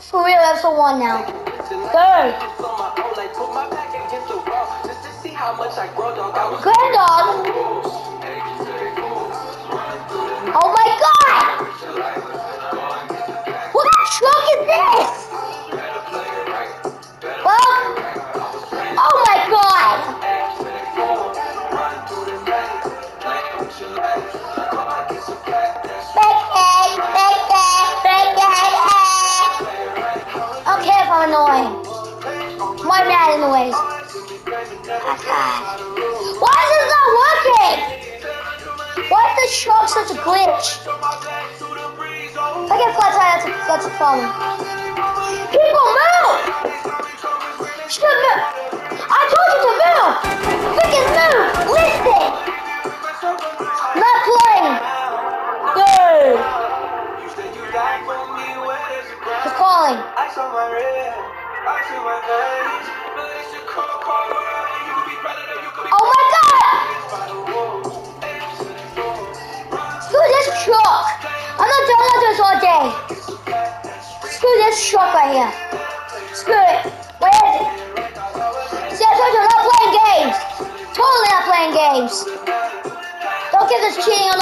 For real, episode one now. Third. Grand dog. Oh my god! What truck is this? Bad, anyways. Okay. Why is this not working? Why is the truck such a glitch? I get flat tire, that's a, that's a problem. People move! Should move! Truck! I'm not doing this all day. Screw this truck right here. Screw it. Where is it? See, I told you I'm not playing games. Totally not playing games. Don't give this cheating a.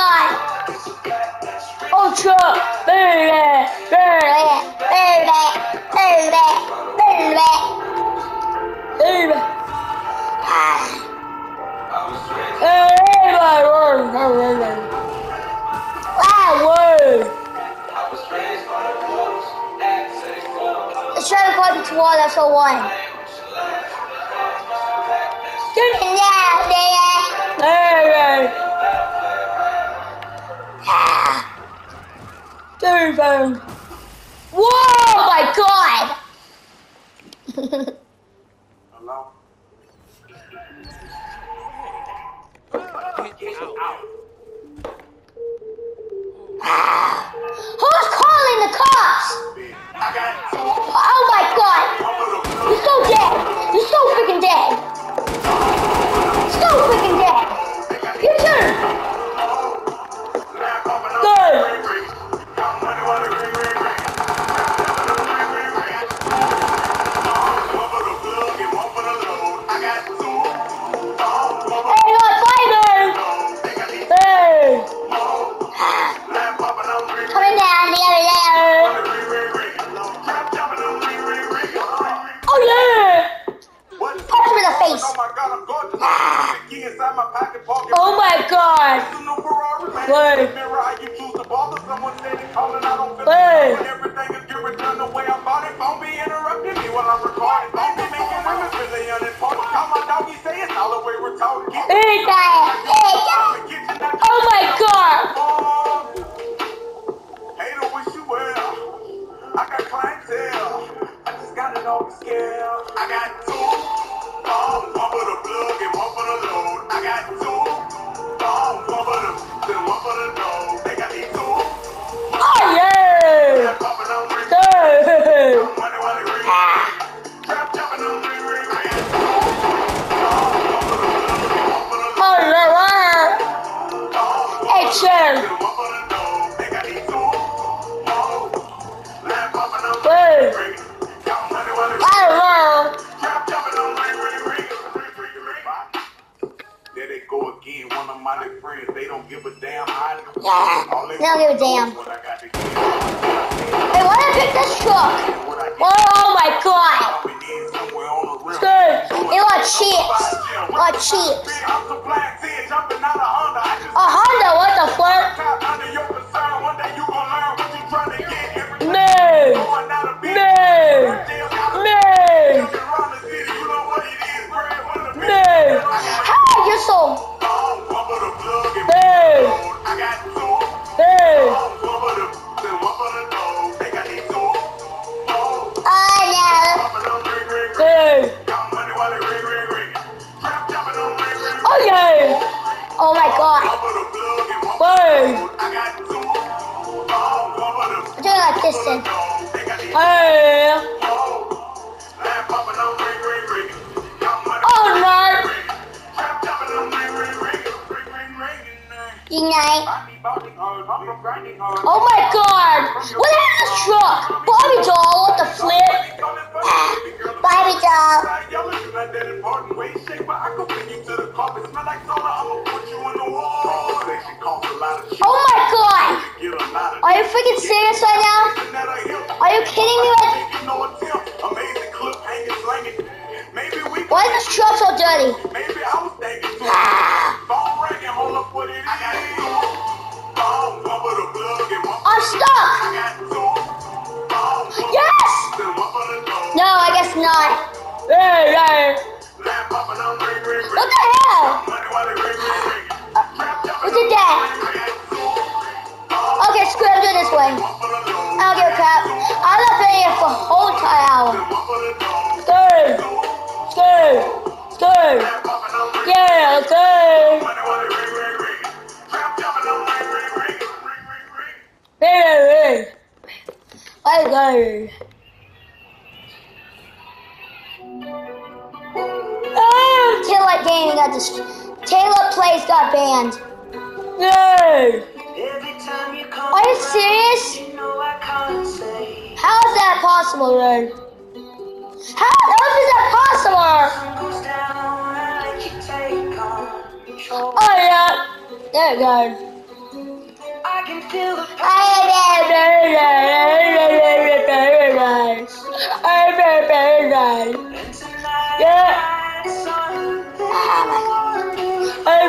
Oh, truck. Baby, baby, baby, call it toward us for one. Get it now, nigga. Ah. Whoa, my God! Hello? Who's calling the cops? Talking. Eat that! Eat that! Oh my god! I got clientele. I just got it on scale. I got two. Um, one for the plug and one for the load. I got two. My friends. They don't give a damn. I. Yeah, All they don't give a damn. What I got to. Hey, why did I pick this truck? Oh, my god! We need somewhere on the rim. Good! It like chips! Like chips! I'm supplying 10, jumping out of Honda. I A Honda, what the fuck? Ring, ring. Ring, ring, ring, ring. Good night. I be bouncing hard. I'm from grinding hard. Oh my god! What happened to this truck? Bobby doll! not. Oh my god! Are you freaking serious right now? Are you kidding me? Right Why is this truck so dirty? Two, Okay, screw it, do it this way. one for the low, I don't give a crap. I left it here for a whole entire hour. popping on ring, Yeah, stay. money while it ring. Like, Stay. Ah, Taylor Gaming got this. Taylor Plays got banned. Yay. Are you serious? How is that possible? Alright. How is that possible? Oh, yeah. There goes. I can feel the I. Yeah. Hey,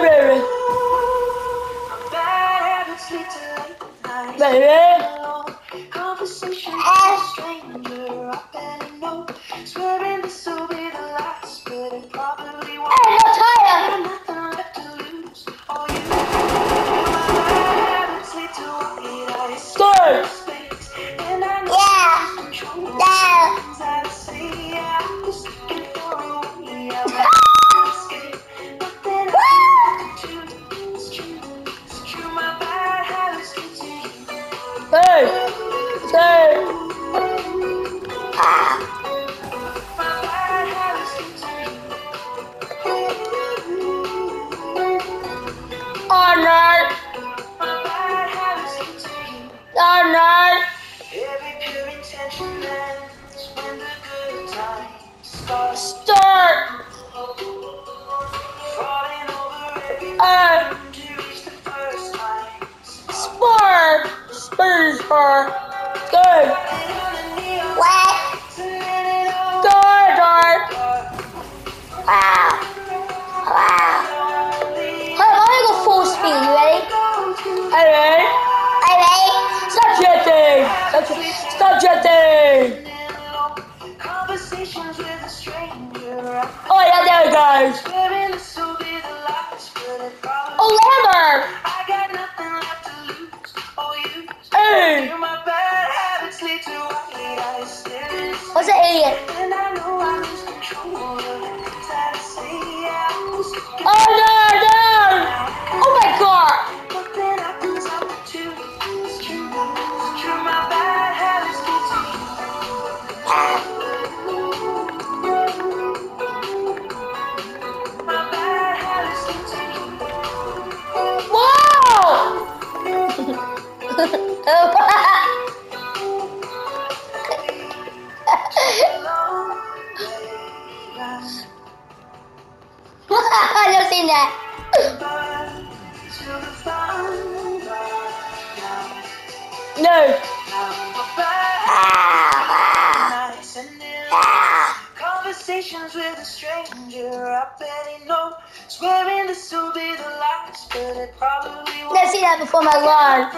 baby. Conversation with a stranger. I barely know. Swearing Hey. Say. Ah. My bad habits lead to Spur, spark. Good. What? Good, good. Wow. Wow. Hold on, I'm gonna go full speed. You ready? Hey, hey. Are you ready? Stop jetting. Stop, stop jetting. Conversations with a stranger. Oh, yeah, there it goes. I never seen that. but till the fun now. No. Now my bad Ah, nights and then ah. conversations with a stranger. I barely know. Swearing this will be the last, but it probably won't. Never seen that before my life.